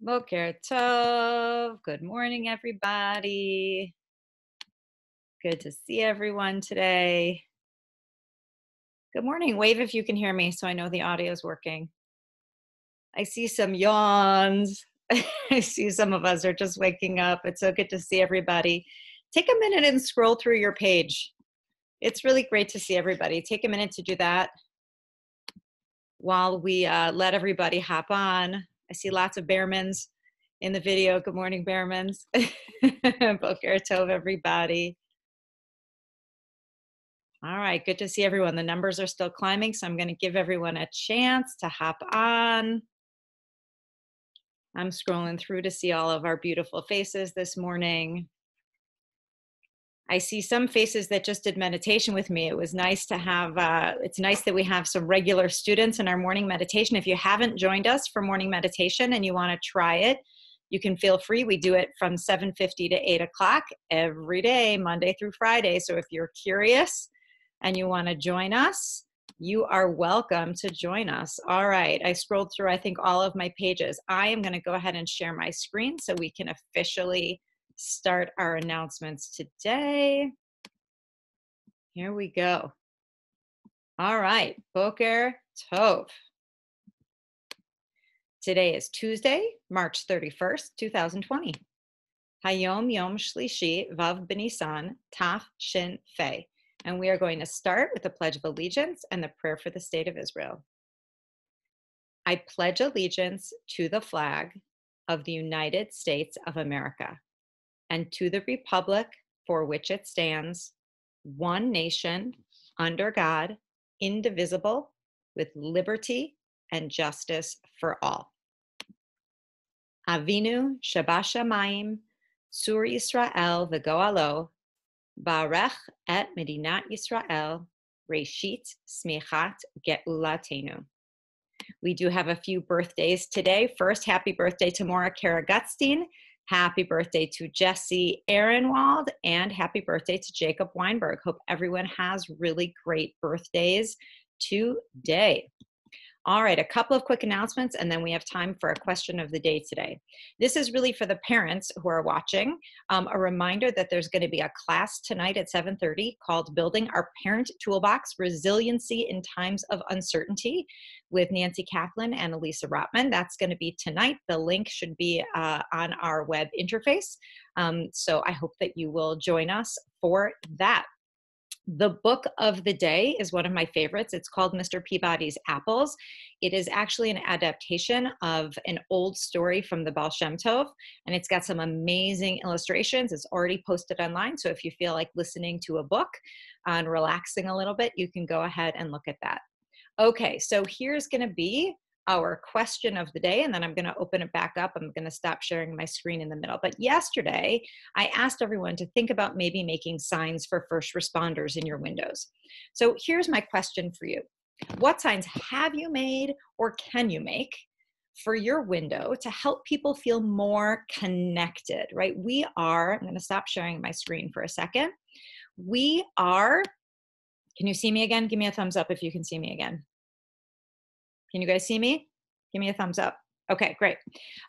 Boker Tov. Good morning, everybody. Good to see everyone today. Good morning. Wave if you can hear me so I know the audio is working. I see some yawns. I see some of us are just waking up. It's so good to see everybody. Take a minute and scroll through your page. It's really great to see everybody. Take a minute to do that while we uh, let everybody hop on. I see lots of Bearmans in the video. Good morning, Bearmans. Boker Tov, everybody. All right, good to see everyone. The numbers are still climbing, so I'm going to give everyone a chance to hop on. I'm scrolling through to see all of our beautiful faces this morning. I see some faces that just did meditation with me. It was nice to have, uh, it's nice that we have some regular students in our morning meditation. If you haven't joined us for morning meditation and you want to try it, you can feel free. We do it from 7.50 to 8 o'clock every day, Monday through Friday. So if you're curious and you want to join us, you are welcome to join us. All right, I scrolled through, I think, all of my pages. I am going to go ahead and share my screen so we can officially start our announcements today. Here we go. All right, Boker Tov. Today is Tuesday, March 31st, 2020. Hayom Yom Shlishi Vav Benisan Taf Shin Fe. And we are going to start with the Pledge of Allegiance and the prayer for the State of Israel. I pledge allegiance to the flag of the United States of America and to the republic for which it stands, one nation, under God, indivisible, with liberty and justice for all. Avinu Shabashamayim, Sur Yisrael v'goalo, Barech et Medinat Yisrael, Reshit Smichat Geulatenu. We do have a few birthdays today. First, happy birthday to Maura Kara Gutstein. Happy birthday to Jesse Ehrenwald and happy birthday to Jacob Weinberg. Hope everyone has really great birthdays today. All right, a couple of quick announcements, and then we have time for a question of the day today. This is really for the parents who are watching. Um, a reminder that there's going to be a class tonight at 7:30 called "Building Our Parent Toolbox: Resiliency in Times of Uncertainty" with Nancy Kaplan and Elisa Rotman. That's going to be tonight. The link should be uh, on our web interface. Um, so I hope that you will join us for that. The book of the day is one of my favorites. It's called Mr. Peabody's Apples. It is actually an adaptation of an old story from the Baal Shem Tov, and it's got some amazing illustrations. It's already posted online, so if you feel like listening to a book and relaxing a little bit, you can go ahead and look at that. Okay, so here's going to be our question of the day, and then I'm going to open it back up. I'm going to stop sharing my screen in the middle. But yesterday, I asked everyone to think about maybe making signs for first responders in your windows. So here's my question for you What signs have you made or can you make? For your window to help people feel more connected, right? We are, I'm going to stop sharing my screen for a second. We are, can you see me again? Give me a thumbs up if you can see me again. Can you guys see me? Give me a thumbs up. Okay, great.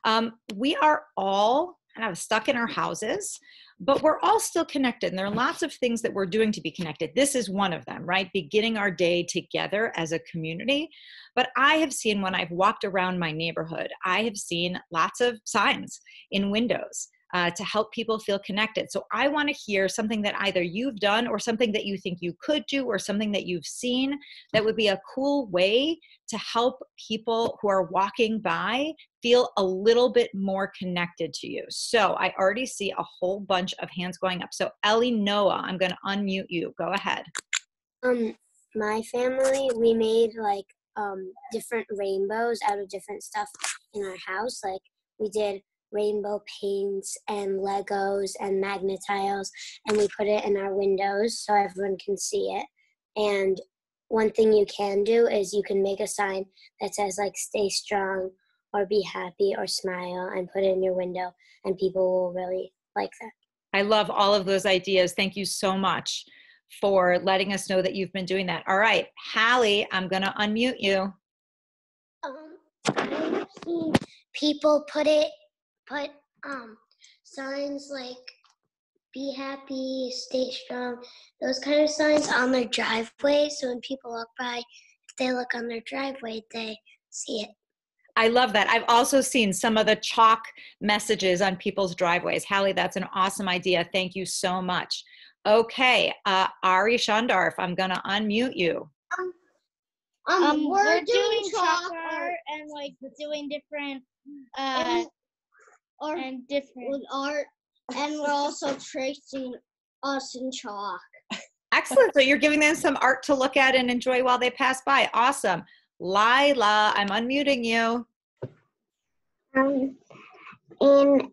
Um, we are all kind of stuck in our houses, but we're all still connected. And there are lots of things that we're doing to be connected. This is one of them, right? Beginning our day together as a community. But I have seen when I've walked around my neighborhood, I have seen lots of signs in windows uh, to help people feel connected. So I want to hear something that either you've done or something that you think you could do or something that you've seen that would be a cool way to help people who are walking by feel a little bit more connected to you. So I already see a whole bunch of hands going up. So Ellie Noah, I'm going to unmute you. Go ahead. Um, my family, we made like um different rainbows out of different stuff in our house. Like we did rainbow paints and Legos and magnet tiles, and we put it in our windows so everyone can see it. And one thing you can do is you can make a sign that says like "Stay strong" or "Be happy" or "Smile" and put it in your window, and people will really like that. I love all of those ideas. Thank you so much for letting us know that you've been doing that. All right, Hallie, I'm going to unmute you. Um, I've seen people put it put um signs like be happy, stay strong, those kind of signs on their driveway. So when people walk by, if they look on their driveway, they see it. I love that. I've also seen some of the chalk messages on people's driveways. Hallie, that's an awesome idea. Thank you so much. Okay, uh, Ari Shondorf, I'm going to unmute you. Um, um, um we're, we're, doing, doing chalk art and like doing different uh, and, art, and different art, and we're also tracing us in chalk. Excellent. So you're giving them some art to look at and enjoy while they pass by. Awesome. Lila, I'm unmuting you. Um, and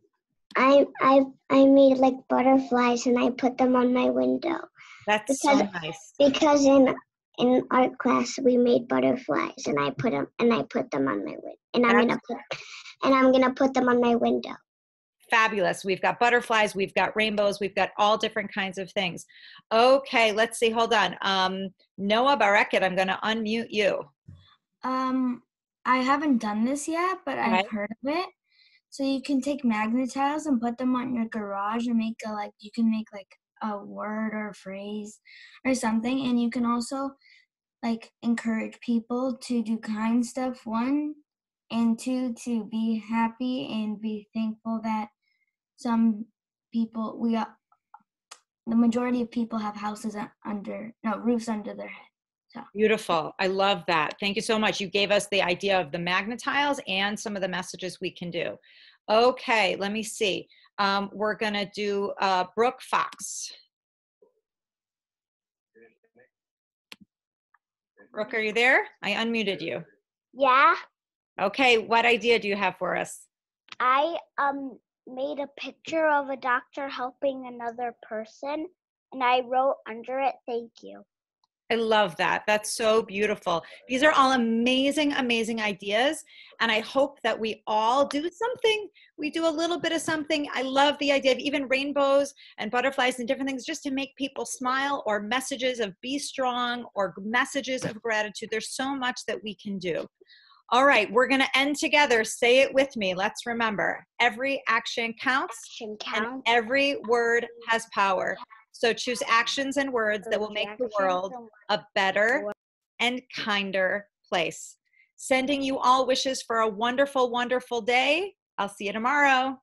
I I I made like butterflies and I put them on my window. That's because, so nice. Because in in art class we made butterflies and I put them and I put them on my window and I'm That's gonna put and I'm gonna put them on my window. Fabulous. We've got butterflies, we've got rainbows, we've got all different kinds of things. Okay, let's see. Hold on. Um, Noah Bareket, I'm gonna unmute you. Um, I haven't done this yet, but I've heard of it. So you can take magnet tiles and put them on your garage and make a like you can make like a word or a phrase or something and you can also like encourage people to do kind stuff one and two to be happy and be thankful that some people we are the majority of people have houses under no roofs under their head so. Beautiful. I love that. Thank you so much. You gave us the idea of the Magna-Tiles and some of the messages we can do. Okay, let me see. Um, we're going to do uh, Brooke Fox. Brooke, are you there? I unmuted you. Yeah. Okay, what idea do you have for us? I um made a picture of a doctor helping another person and I wrote under it, thank you. I love that. That's so beautiful. These are all amazing, amazing ideas. And I hope that we all do something. We do a little bit of something. I love the idea of even rainbows and butterflies and different things just to make people smile or messages of be strong or messages of gratitude. There's so much that we can do. All right, we're going to end together. Say it with me. Let's remember every action counts, action counts. and every word has power. So choose actions and words that will make the world a better and kinder place. Sending you all wishes for a wonderful, wonderful day. I'll see you tomorrow.